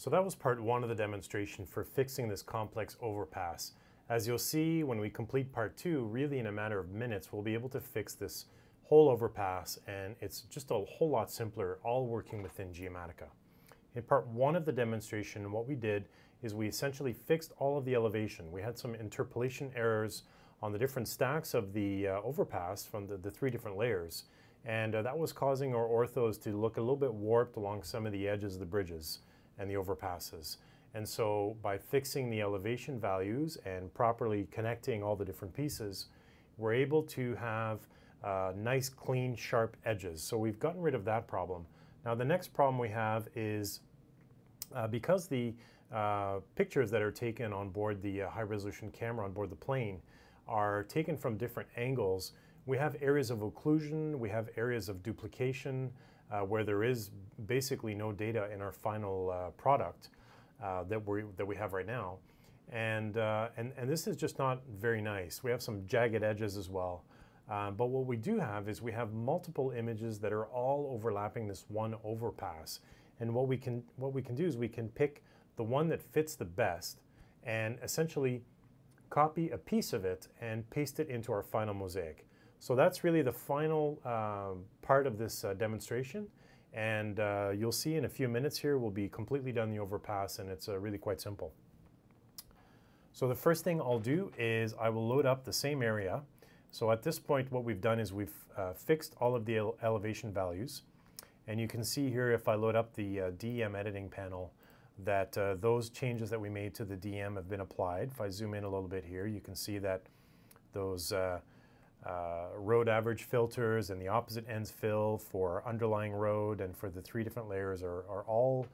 So that was part one of the demonstration for fixing this complex overpass. As you'll see when we complete part two, really in a matter of minutes, we'll be able to fix this whole overpass and it's just a whole lot simpler, all working within Geomatica. In part one of the demonstration, what we did is we essentially fixed all of the elevation. We had some interpolation errors on the different stacks of the uh, overpass from the, the, three different layers. And uh, that was causing our orthos to look a little bit warped along some of the edges of the bridges and the overpasses. And so by fixing the elevation values and properly connecting all the different pieces, we're able to have uh, nice, clean, sharp edges. So we've gotten rid of that problem. Now the next problem we have is uh, because the uh, pictures that are taken on board the uh, high resolution camera on board the plane are taken from different angles, we have areas of occlusion, we have areas of duplication, uh, where there is basically no data in our final uh, product uh, that, we that we have right now. And, uh, and, and this is just not very nice. We have some jagged edges as well. Uh, but what we do have is we have multiple images that are all overlapping this one overpass. And what we can, what we can do is we can pick the one that fits the best and essentially copy a piece of it and paste it into our final mosaic. So that's really the final uh, part of this uh, demonstration. And uh, you'll see in a few minutes here, we'll be completely done the overpass and it's uh, really quite simple. So the first thing I'll do is I will load up the same area. So at this point, what we've done is we've uh, fixed all of the ele elevation values. And you can see here, if I load up the uh, DEM editing panel, that those changes that we made to the DEM have been applied. If I zoom in a little bit here, you can see that those uh, road average filters and the opposite ends fill for underlying road and for the three different layers are, are all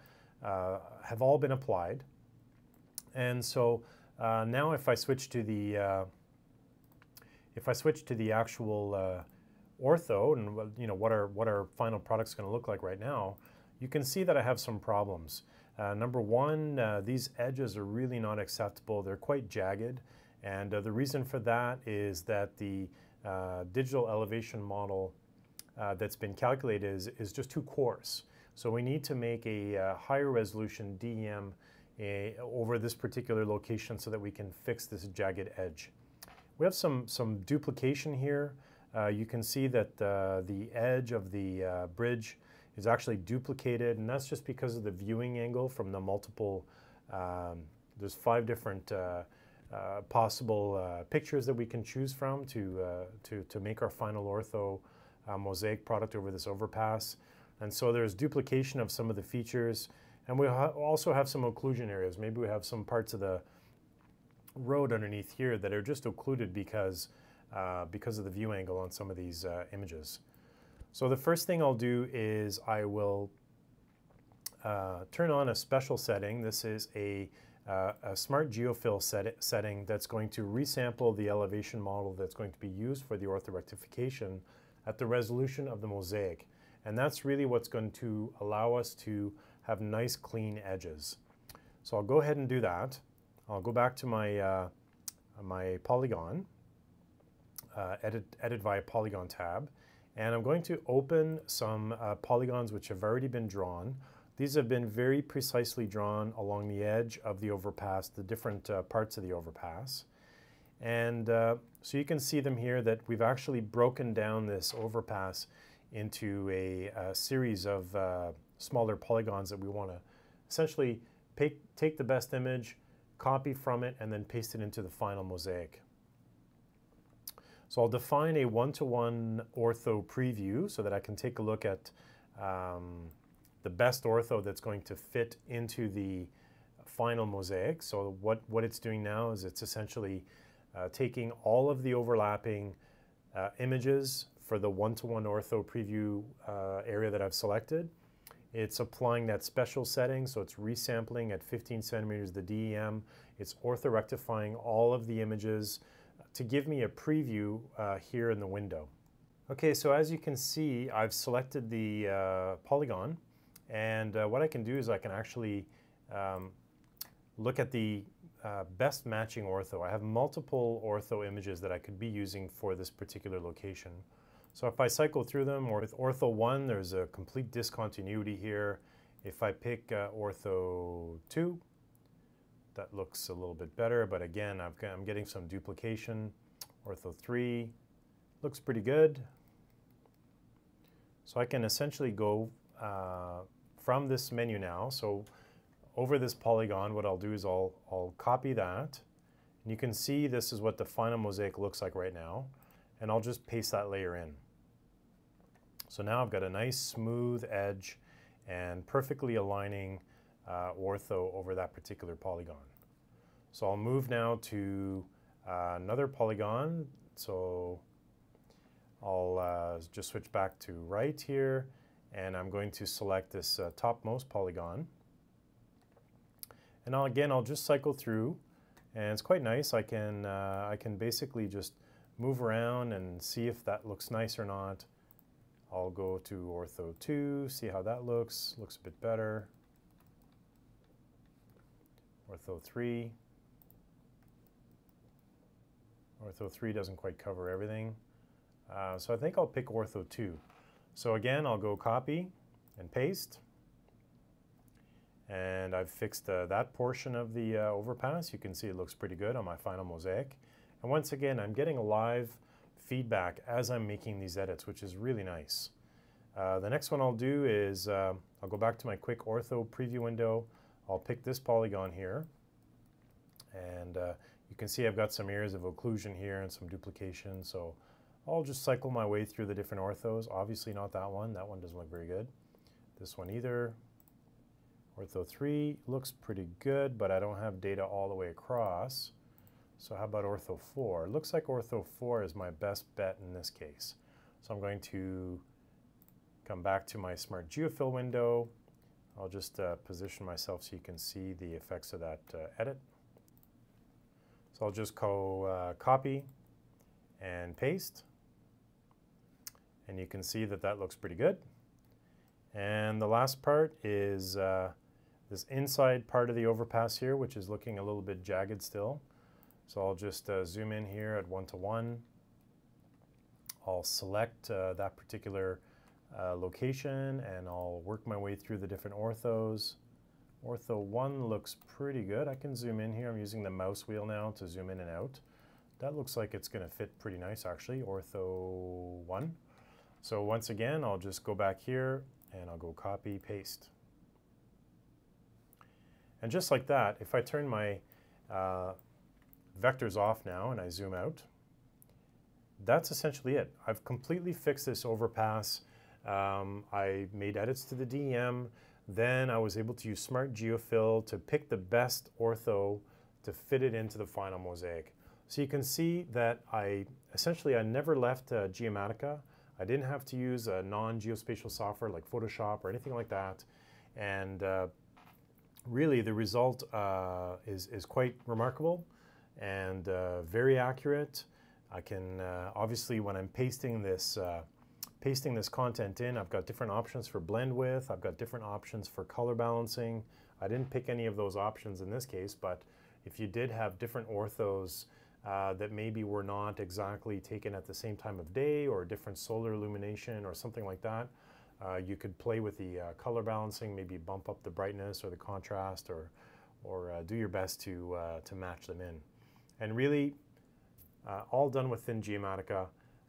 uh, have all been applied. And so uh, now if I switch to the uh, if I switch to the actual uh, ortho and you know what our what our final product's going to look like right now, you can see that I have some problems. Uh, number one, these edges are really not acceptable. They're quite jagged. And the reason for that is that the uh, digital elevation model uh, that's been calculated is, is just too coarse. So we need to make a uh, higher resolution DEM a, over this particular location so that we can fix this jagged edge. We have some, some duplication here. Uh, you can see that uh, the edge of the bridge is actually duplicated and that's just because of the viewing angle from the multiple, um, there's five different uh, possible uh, pictures that we can choose from to, uh, to, to make our final ortho uh, mosaic product over this overpass. And so there's duplication of some of the features. And we ha also have some occlusion areas. Maybe we have some parts of the road underneath here that are just occluded because, uh, because of the view angle on some of these images. So the first thing I'll do is I will turn on a special setting. This is a uh, a smart geofill set setting that's going to resample the elevation model that's going to be used for the orthorectification at the resolution of the mosaic. And that's really what's going to allow us to have nice clean edges. So I'll go ahead and do that. I'll go back to my, uh, my polygon, uh, edit, edit via polygon tab, and I'm going to open some uh, polygons which have already been drawn. These have been very precisely drawn along the edge of the overpass, the different uh, parts of the overpass. And uh, so you can see them here that we've actually broken down this overpass into a, a series of uh, smaller polygons that we want to essentially take, take the best image, copy from it, and then paste it into the final mosaic. So I'll define a one-to-one -one ortho preview so that I can take a look at um, the best ortho that's going to fit into the final mosaic. So what, what it's doing now is it's essentially uh, taking all of the overlapping uh, images for the one-to-one -one ortho preview uh, area that I've selected. It's applying that special setting, so it's resampling at 15 centimeters the DEM. It's orthorectifying all of the images to give me a preview uh, here in the window. Okay, so as you can see, I've selected the uh, polygon and uh, what I can do is I can actually um, look at the uh, best matching ortho. I have multiple ortho images that I could be using for this particular location. So if I cycle through them, or with ortho 1, there's a complete discontinuity here. If I pick uh, ortho 2, that looks a little bit better, but again, i am getting some duplication. Ortho 3 looks pretty good. So I can essentially go uh, from this menu now. So over this polygon, what I'll do is I'll, I'll copy that. And you can see this is what the final mosaic looks like right now. And I'll just paste that layer in. So now I've got a nice smooth edge and perfectly aligning uh, ortho over that particular polygon. So I'll move now to uh, another polygon. So I'll uh, just switch back to right here and I'm going to select this uh, topmost polygon. And I'll, again, I'll just cycle through and it's quite nice. I can, uh, I can basically just move around and see if that looks nice or not. I'll go to ortho 2, see how that looks. Looks a bit better. Ortho 3. Ortho 3 doesn't quite cover everything. Uh, so I think I'll pick ortho 2. So again, I'll go copy and paste. And I've fixed uh, that portion of the uh, overpass. You can see it looks pretty good on my final mosaic. And once again, I'm getting a live feedback as I'm making these edits, which is really nice. Uh, the next one I'll do is uh, I'll go back to my quick ortho preview window. I'll pick this polygon here. And uh, you can see I've got some areas of occlusion here and some duplication. So I'll just cycle my way through the different orthos. Obviously not that one. That one doesn't look very good. This one either. Ortho 3 looks pretty good, but I don't have data all the way across. So how about ortho 4? Looks like ortho 4 is my best bet in this case. So I'm going to come back to my smart geofill window. I'll just uh, position myself so you can see the effects of that uh, edit. So I'll just go uh, copy and paste. And you can see that that looks pretty good. And the last part is uh, this inside part of the overpass here, which is looking a little bit jagged still. So I'll just uh, zoom in here at one to one. I'll select uh, that particular uh, location and I'll work my way through the different orthos. Ortho 1 looks pretty good. I can zoom in here. I'm using the mouse wheel now to zoom in and out. That looks like it's going to fit pretty nice actually, Ortho 1. So once again, I'll just go back here and I'll go copy, paste. And just like that, if I turn my uh, vectors off now and I zoom out, that's essentially it. I've completely fixed this overpass. Um, I made edits to the DEM. Then I was able to use Smart Geofill to pick the best ortho to fit it into the final mosaic. So you can see that I essentially I never left uh, Geomatica. I didn't have to use a non-geospatial software like Photoshop or anything like that. And uh, really the result uh, is, is quite remarkable and uh, very accurate. I can, uh, obviously when I'm pasting this, uh, pasting this content in, I've got different options for blend width, I've got different options for color balancing. I didn't pick any of those options in this case, but if you did have different orthos uh, that maybe were not exactly taken at the same time of day or different solar illumination or something like that, uh, you could play with the uh, color balancing, maybe bump up the brightness or the contrast or, or uh, do your best to, uh, to match them in. And really, uh, all done within Geomatica.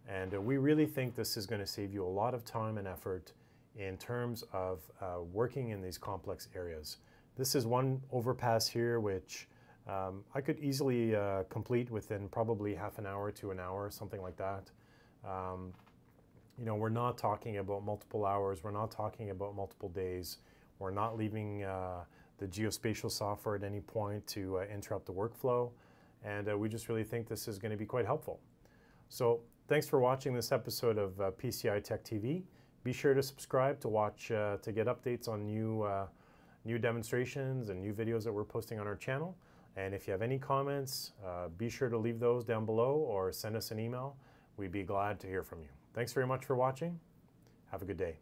And we really think this is going to save you a lot of time and effort in terms of working in these complex areas. This is one overpass here which um, I could easily complete within probably half an hour to an hour, something like that. Um, you know, we're not talking about multiple hours. We're not talking about multiple days. We're not leaving uh, the geospatial software at any point to uh, interrupt the workflow. And uh, we just really think this is going to be quite helpful. So thanks for watching this episode of uh, PCI Tech TV. Be sure to subscribe to watch, uh, to get updates on new, uh, new demonstrations and new videos that we're posting on our channel. And if you have any comments, uh, be sure to leave those down below or send us an email. We'd be glad to hear from you. Thanks very much for watching. Have a good day.